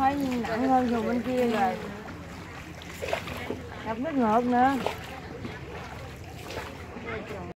thấy nặng hơn dù bên kia rồi. Gặp nước ngược nữa.